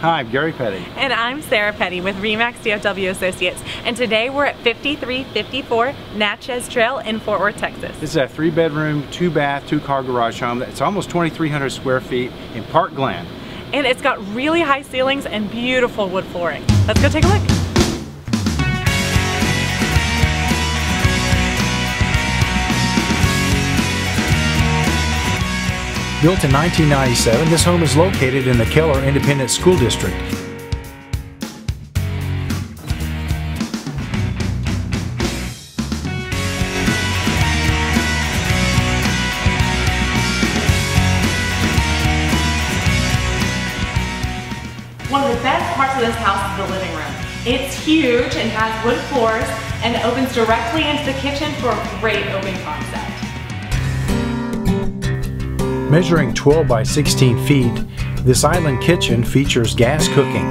Hi, I'm Gary Petty. And I'm Sarah Petty with REMAX DFW Associates. And today we're at 5354 Natchez Trail in Fort Worth, Texas. This is a three bedroom, two bath, two car garage home. It's almost 2,300 square feet in Park Glen. And it's got really high ceilings and beautiful wood flooring. Let's go take a look. Built in 1997, this home is located in the Keller Independent School District. One of the best parts of this house is the living room. It's huge and has wood floors and opens directly into the kitchen for a great open concept. Measuring 12 by 16 feet, this island kitchen features gas cooking.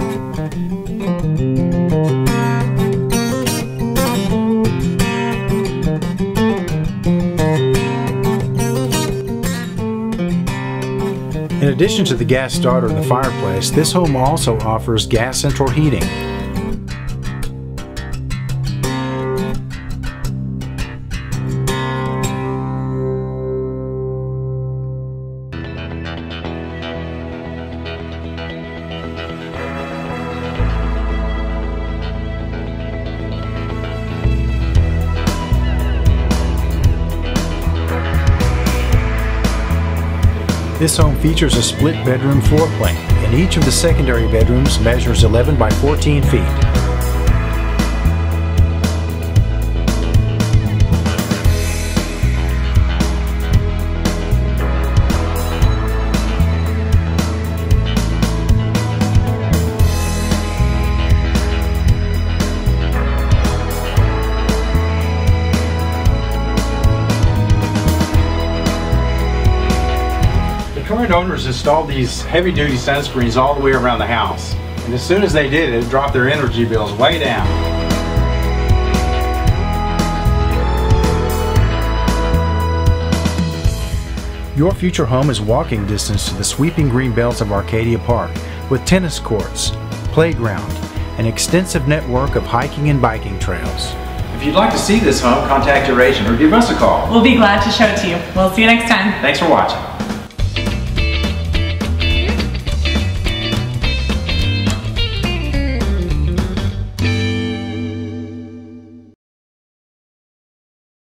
In addition to the gas starter and the fireplace, this home also offers gas central heating. This home features a split bedroom floor plan, and each of the secondary bedrooms measures 11 by 14 feet. Current owners installed these heavy duty sunscreens all the way around the house. And as soon as they did, it dropped their energy bills way down. Your future home is walking distance to the sweeping green belts of Arcadia Park with tennis courts, playground, an extensive network of hiking and biking trails. If you'd like to see this home, contact your agent or give us a call. We'll be glad to show it to you. We'll see you next time. Thanks for watching.